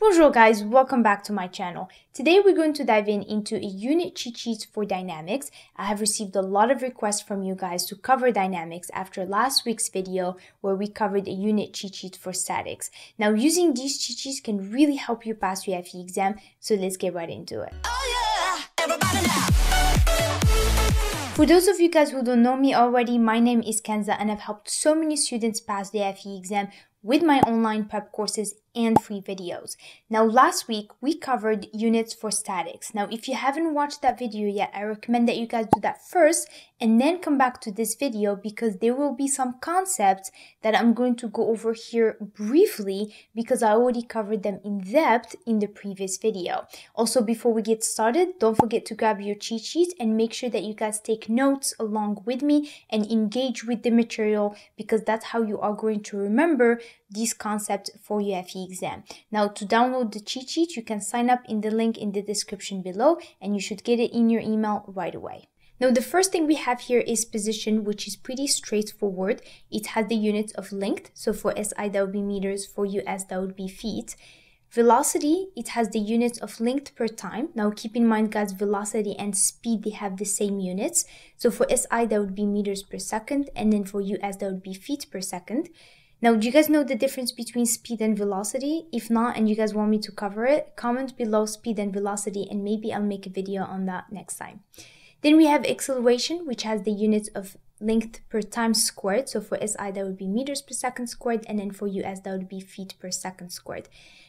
Bonjour guys, welcome back to my channel. Today we're going to dive in into a unit cheat sheet for dynamics. I have received a lot of requests from you guys to cover dynamics after last week's video where we covered a unit cheat sheet for statics. Now using these cheat sheets can really help you pass your FE exam, so let's get right into it. Oh yeah, for those of you guys who don't know me already, my name is Kenza and I've helped so many students pass the FE exam with my online prep courses and free videos. Now, last week we covered units for statics. Now, if you haven't watched that video yet, I recommend that you guys do that first and then come back to this video because there will be some concepts that I'm going to go over here briefly because I already covered them in depth in the previous video. Also, before we get started, don't forget to grab your cheat sheet and make sure that you guys take notes along with me and engage with the material because that's how you are going to remember these concepts for your FE exam. Now to download the cheat sheet, you can sign up in the link in the description below and you should get it in your email right away. Now the first thing we have here is position, which is pretty straightforward. It has the units of length. So for SI, that would be meters. For US, that would be feet. Velocity, it has the units of length per time. Now keep in mind guys, velocity and speed, they have the same units. So for SI, that would be meters per second. And then for US, that would be feet per second. Now, do you guys know the difference between speed and velocity? If not, and you guys want me to cover it, comment below speed and velocity and maybe I'll make a video on that next time. Then we have acceleration, which has the units of length per time squared. So for SI, that would be meters per second squared. And then for US, that would be feet per second squared.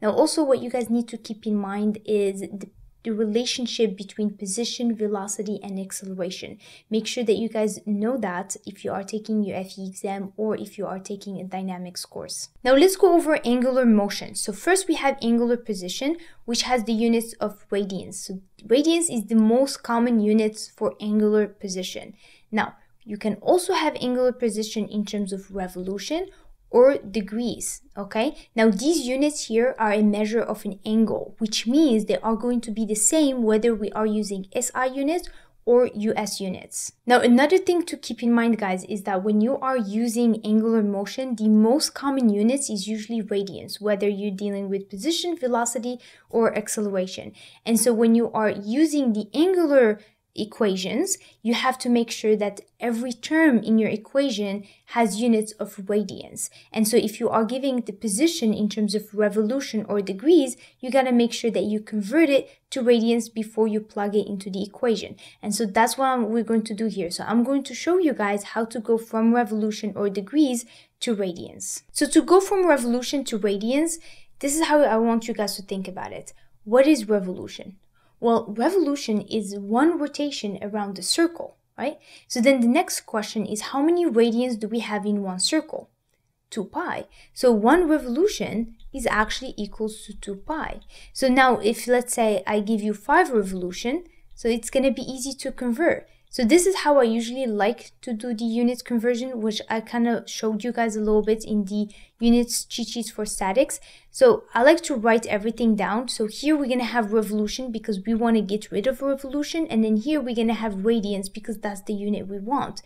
Now, also what you guys need to keep in mind is the the relationship between position, velocity, and acceleration. Make sure that you guys know that if you are taking your FE exam or if you are taking a dynamics course. Now let's go over angular motion. So first we have angular position, which has the units of radians. So radians is the most common units for angular position. Now, you can also have angular position in terms of revolution or degrees, okay? Now these units here are a measure of an angle, which means they are going to be the same whether we are using SI units or US units. Now another thing to keep in mind guys is that when you are using angular motion, the most common units is usually radians, whether you're dealing with position, velocity, or acceleration. And so when you are using the angular equations, you have to make sure that every term in your equation has units of radians. And so if you are giving the position in terms of revolution or degrees, you got to make sure that you convert it to radians before you plug it into the equation. And so that's what we're going to do here. So I'm going to show you guys how to go from revolution or degrees to radians. So to go from revolution to radians, this is how I want you guys to think about it. What is revolution? Well, revolution is one rotation around the circle, right? So then the next question is how many radians do we have in one circle? 2 pi. So one revolution is actually equals to 2 pi. So now if let's say I give you 5 revolution, so it's going to be easy to convert. So this is how I usually like to do the units conversion, which I kind of showed you guys a little bit in the units cheat sheets for statics. So I like to write everything down. So here we're going to have revolution because we want to get rid of revolution. And then here we're going to have radians because that's the unit we want.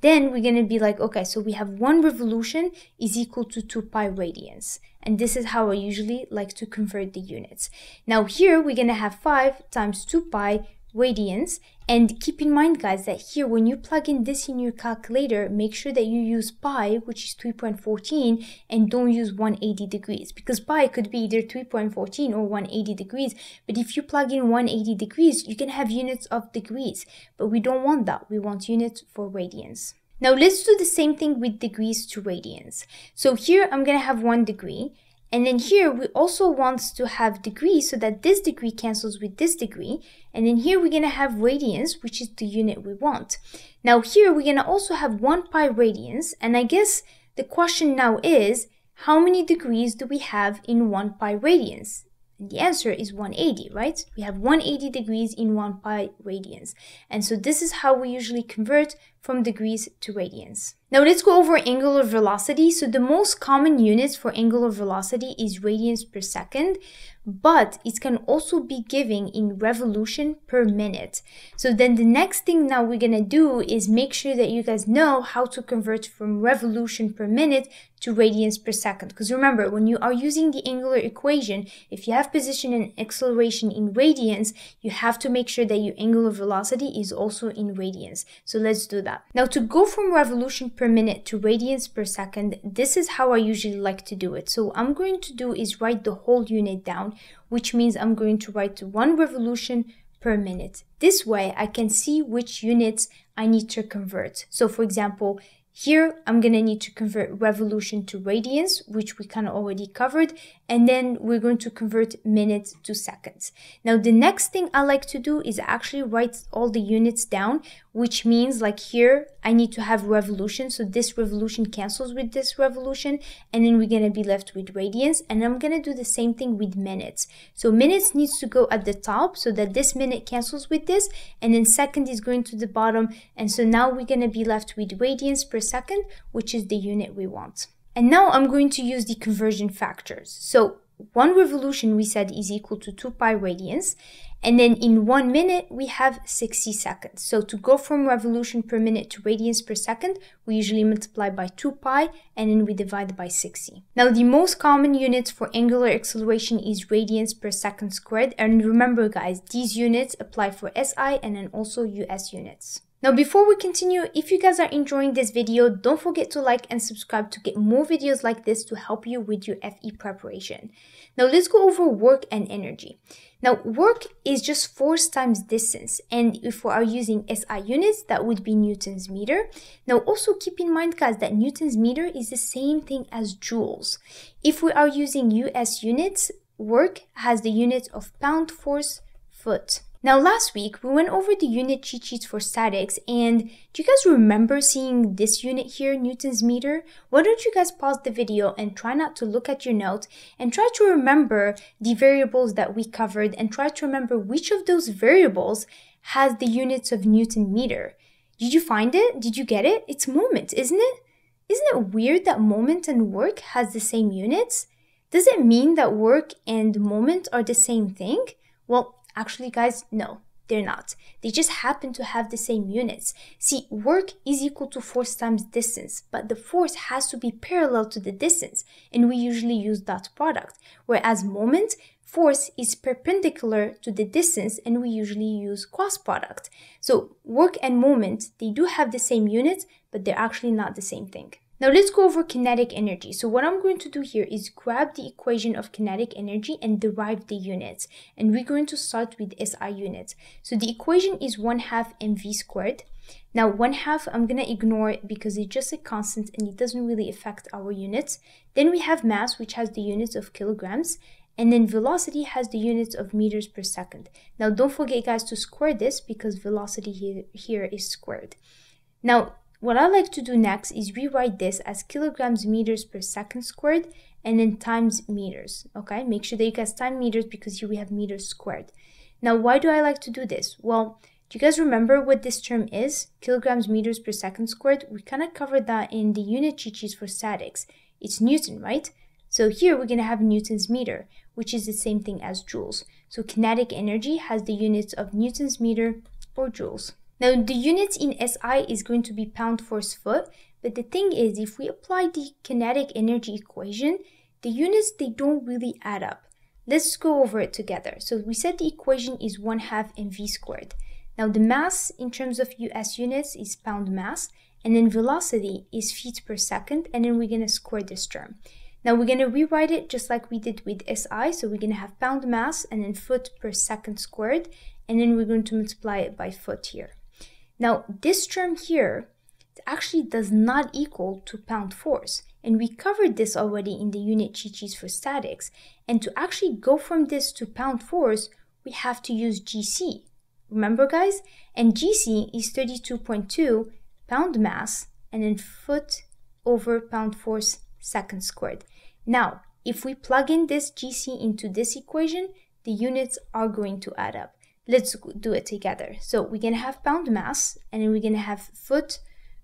Then we're going to be like, okay, so we have one revolution is equal to 2 pi radians. And this is how I usually like to convert the units. Now here we're going to have 5 times 2 pi radians. And keep in mind guys that here when you plug in this in your calculator make sure that you use pi which is 3.14 and don't use 180 degrees. Because pi could be either 3.14 or 180 degrees. But if you plug in 180 degrees you can have units of degrees. But we don't want that. We want units for radians. Now let's do the same thing with degrees to radians. So here I'm gonna have one degree and then here we also want to have degrees so that this degree cancels with this degree. And then here we're going to have radians, which is the unit we want. Now here we're going to also have 1 pi radians. And I guess the question now is, how many degrees do we have in 1 pi radians? And the answer is 180, right? We have 180 degrees in 1 pi radians. And so this is how we usually convert from degrees to radians. Now let's go over angular velocity. So the most common units for angular velocity is radians per second, but it can also be given in revolution per minute. So then the next thing now we're gonna do is make sure that you guys know how to convert from revolution per minute to radians per second. Because remember, when you are using the angular equation, if you have position and acceleration in radians, you have to make sure that your angular velocity is also in radians. So let's do that. Now to go from revolution per minute to radians per second, this is how I usually like to do it. So I'm going to do is write the whole unit down, which means I'm going to write one revolution per minute. This way I can see which units I need to convert. So for example, here, I'm going to need to convert revolution to radians, which we kind of already covered, and then we're going to convert minutes to seconds. Now, the next thing I like to do is actually write all the units down, which means like here, I need to have revolution. So this revolution cancels with this revolution, and then we're going to be left with radians. And I'm going to do the same thing with minutes. So minutes needs to go at the top so that this minute cancels with this, and then second is going to the bottom. And so now we're going to be left with radians per second, which is the unit we want. And now I'm going to use the conversion factors. So one revolution we said is equal to 2 pi radians. And then in one minute, we have 60 seconds. So to go from revolution per minute to radians per second, we usually multiply by 2 pi and then we divide by 60. Now the most common units for angular acceleration is radians per second squared. And remember guys, these units apply for SI and then also US units. Now before we continue, if you guys are enjoying this video, don't forget to like and subscribe to get more videos like this to help you with your FE preparation. Now let's go over work and energy. Now work is just force times distance and if we are using SI units, that would be Newton's meter. Now also keep in mind guys that Newton's meter is the same thing as joules. If we are using US units, work has the units of pound force foot. Now last week we went over the unit cheat sheets for statics and do you guys remember seeing this unit here, Newton's meter? Why don't you guys pause the video and try not to look at your notes and try to remember the variables that we covered and try to remember which of those variables has the units of Newton meter. Did you find it? Did you get it? It's moment, isn't it? Isn't it weird that moment and work has the same units? Does it mean that work and moment are the same thing? Well, Actually, guys, no, they're not. They just happen to have the same units. See, work is equal to force times distance, but the force has to be parallel to the distance, and we usually use dot product. Whereas moment, force is perpendicular to the distance, and we usually use cross product. So work and moment, they do have the same units, but they're actually not the same thing. Now let's go over kinetic energy. So what I'm going to do here is grab the equation of kinetic energy and derive the units. And we're going to start with SI units. So the equation is 1 half mv squared. Now 1 half I'm going to ignore it because it's just a constant and it doesn't really affect our units. Then we have mass which has the units of kilograms. And then velocity has the units of meters per second. Now don't forget guys to square this because velocity here, here is squared. Now what I like to do next is rewrite this as kilograms meters per second squared and then times meters, okay? Make sure that you guys time meters because here we have meters squared. Now, why do I like to do this? Well, do you guys remember what this term is? Kilograms meters per second squared? We kind of covered that in the unit cheat sheets for statics. It's Newton, right? So here we're going to have Newton's meter, which is the same thing as joules. So kinetic energy has the units of Newton's meter or joules. Now the units in SI is going to be pound force foot, but the thing is if we apply the kinetic energy equation, the units they don't really add up. Let's go over it together. So we said the equation is 1 half mv squared. Now the mass in terms of US units is pound mass, and then velocity is feet per second, and then we're going to square this term. Now we're going to rewrite it just like we did with SI, so we're going to have pound mass and then foot per second squared, and then we're going to multiply it by foot here. Now, this term here actually does not equal to pound force. And we covered this already in the unit cheat sheets for statics. And to actually go from this to pound force, we have to use GC. Remember guys? And GC is 32.2 pound mass and then foot over pound force second squared. Now, if we plug in this GC into this equation, the units are going to add up. Let's do it together. So we're gonna have pound mass and then we're gonna have foot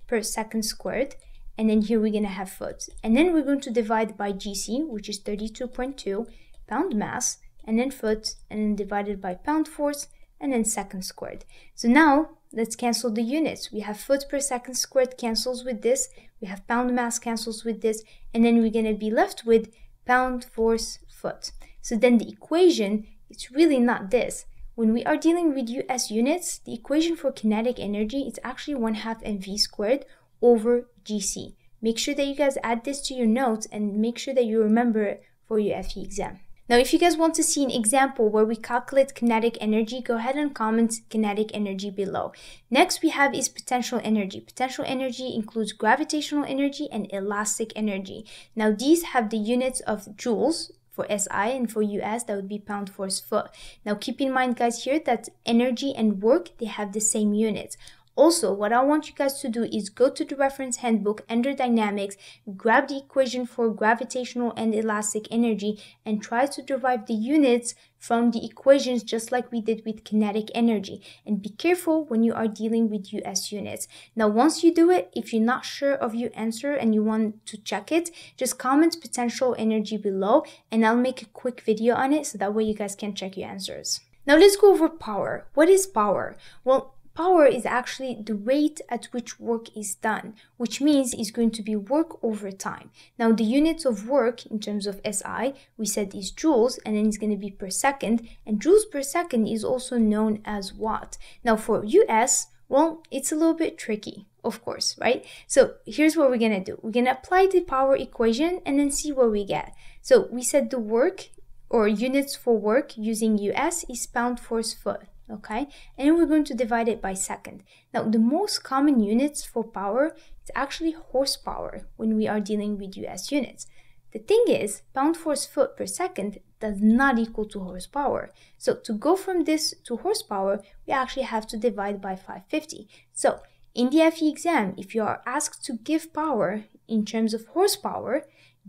per second squared. and then here we're to have foot. And then we're going to divide by GC, which is 32.2 pound mass, and then foot, and then divided by pound force, and then second squared. So now let's cancel the units. We have foot per second squared cancels with this, we have pound mass cancels with this, and then we're to be left with pound force foot. So then the equation, it's really not this. When we are dealing with US units, the equation for kinetic energy is actually 1 half mv squared over gc. Make sure that you guys add this to your notes and make sure that you remember it for your FE exam. Now, if you guys want to see an example where we calculate kinetic energy, go ahead and comment kinetic energy below. Next, we have is potential energy. Potential energy includes gravitational energy and elastic energy. Now, these have the units of joules, for SI and for US that would be pound force foot. Now keep in mind guys here that energy and work they have the same units. Also, what I want you guys to do is go to the reference handbook under dynamics, grab the equation for gravitational and elastic energy, and try to derive the units from the equations just like we did with kinetic energy. And be careful when you are dealing with US units. Now, once you do it, if you're not sure of your answer and you want to check it, just comment potential energy below and I'll make a quick video on it so that way you guys can check your answers. Now let's go over power. What is power? Well, Power is actually the rate at which work is done, which means it's going to be work over time. Now, the units of work in terms of SI, we said is joules, and then it's going to be per second, and joules per second is also known as watt. Now, for US, well, it's a little bit tricky, of course, right? So here's what we're going to do. We're going to apply the power equation and then see what we get. So we said the work or units for work using US is pound force foot okay? And we're going to divide it by second. Now, the most common units for power is actually horsepower when we are dealing with US units. The thing is, pound force foot per second does not equal to horsepower. So to go from this to horsepower, we actually have to divide by 550. So in the FE exam, if you are asked to give power in terms of horsepower,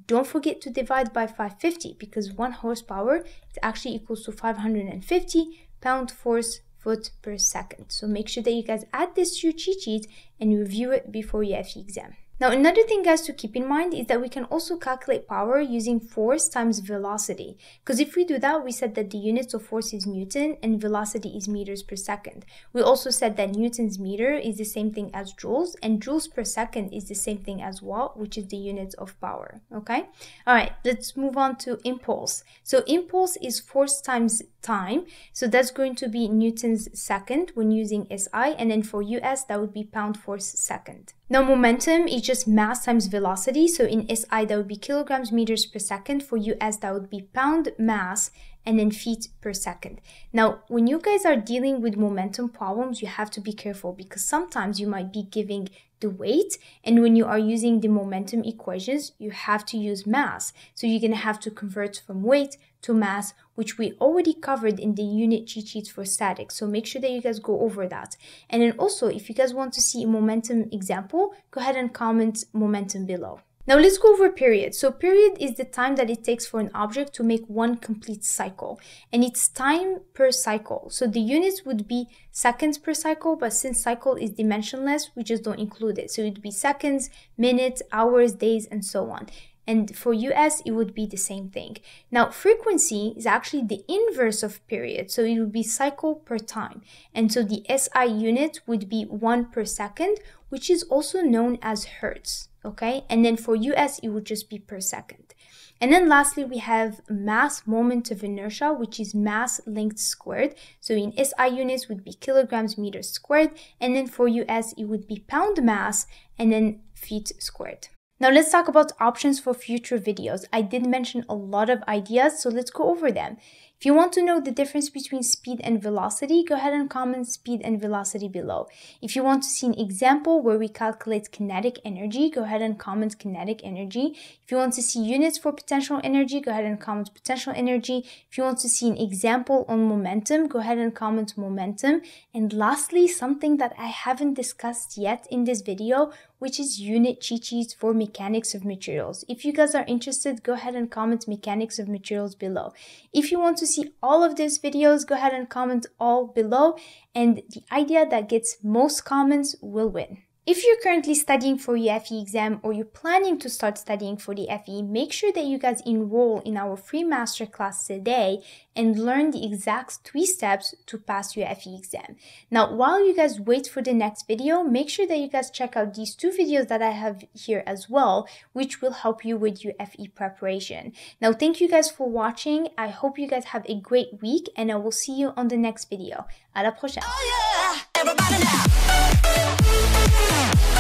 don't forget to divide by 550 because one horsepower is actually equals to 550 pound force foot per second. So make sure that you guys add this to your cheat sheet and review it before your FE exam. Now another thing guys to keep in mind is that we can also calculate power using force times velocity. Because if we do that, we said that the units of force is Newton and velocity is meters per second. We also said that Newton's meter is the same thing as joules and joules per second is the same thing as watt, which is the units of power, okay? All right, let's move on to impulse. So impulse is force times time. So that's going to be Newton's second when using SI and then for US that would be pound force second. Now momentum is just mass times velocity. So in SI that would be kilograms meters per second. For US that would be pound mass and then feet per second. Now, when you guys are dealing with momentum problems, you have to be careful because sometimes you might be giving the weight and when you are using the momentum equations, you have to use mass. So you're going to have to convert from weight to mass, which we already covered in the unit cheat sheets for static. So make sure that you guys go over that. And then also, if you guys want to see a momentum example, go ahead and comment momentum below. Now let's go over period. So period is the time that it takes for an object to make one complete cycle and it's time per cycle. So the units would be seconds per cycle, but since cycle is dimensionless, we just don't include it. So it would be seconds, minutes, hours, days, and so on. And for US, it would be the same thing. Now, frequency is actually the inverse of period. So it would be cycle per time. And so the SI unit would be one per second, which is also known as hertz. Okay. And then for US, it would just be per second. And then lastly, we have mass moment of inertia, which is mass length squared. So in SI units would be kilograms meters squared. And then for US, it would be pound mass and then feet squared. Now let's talk about options for future videos. I did mention a lot of ideas, so let's go over them. If you want to know the difference between speed and velocity, go ahead and comment speed and velocity below. If you want to see an example where we calculate kinetic energy, go ahead and comment kinetic energy. If you want to see units for potential energy, go ahead and comment potential energy. If you want to see an example on momentum, go ahead and comment momentum. And lastly, something that I haven't discussed yet in this video, which is unit cheat sheets for mechanics of materials. If you guys are interested, go ahead and comment mechanics of materials below. If you want to see all of these videos, go ahead and comment all below and the idea that gets most comments will win. If you're currently studying for your FE exam or you're planning to start studying for the FE, make sure that you guys enroll in our free masterclass today and learn the exact three steps to pass your FE exam. Now, while you guys wait for the next video, make sure that you guys check out these two videos that I have here as well, which will help you with your FE preparation. Now, thank you guys for watching. I hope you guys have a great week and I will see you on the next video. À la prochaine. Oh yeah, yeah.